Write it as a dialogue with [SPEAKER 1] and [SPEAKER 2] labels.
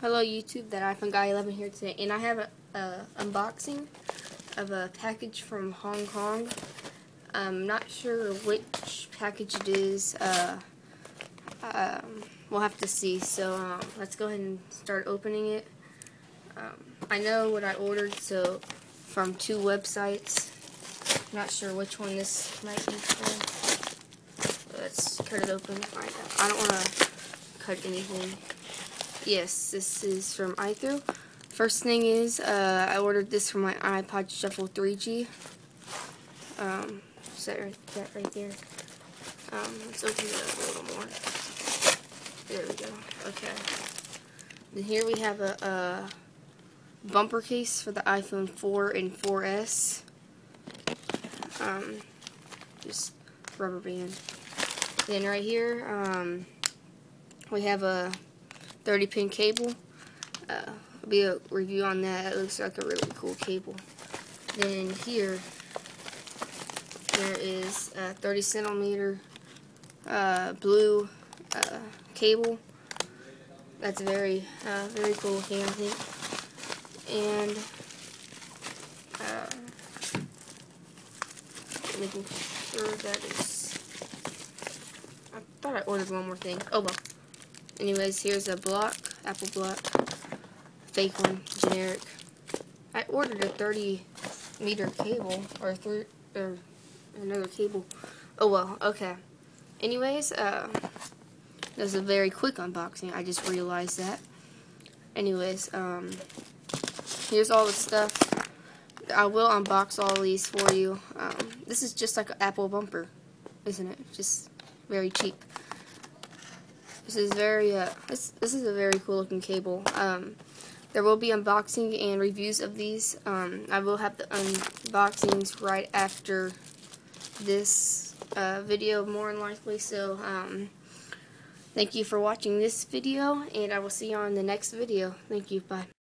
[SPEAKER 1] Hello YouTube, that iPhone Guy 11 here today, and I have a, a unboxing of a package from Hong Kong. I'm not sure which package it is. Uh, um, we'll have to see. So um, let's go ahead and start opening it. Um, I know what I ordered, so from two websites. Not sure which one this might be from. Let's cut it open. I don't want to cut anything. Yes, this is from iThrough. First thing is, uh, I ordered this for my iPod Shuffle 3G. Um, set right, that right there. Um, let's open it up a little more. There we go. Okay. Then here we have a, a bumper case for the iPhone 4 and 4S. Um, just rubber band. Then right here, um, we have a 30 pin cable. Uh, be a review on that. It looks like a really cool cable. Then here, there is a 30 centimeter uh, blue uh, cable. That's very, uh, very cool looking, I think. And uh, making sure that is. I thought I ordered one more thing. Oh well. Anyways, here's a block, Apple block, fake one, generic. I ordered a 30 meter cable, or, th or another cable. Oh well, okay. Anyways, uh, this is a very quick unboxing. I just realized that. Anyways, um, here's all the stuff. I will unbox all these for you. Um, this is just like an Apple bumper, isn't it? Just very cheap. This is very, uh, this, this is a very cool looking cable. Um, there will be unboxing and reviews of these. Um, I will have the unboxings right after this uh, video, more than likely. So, um, thank you for watching this video, and I will see you on the next video. Thank you. Bye.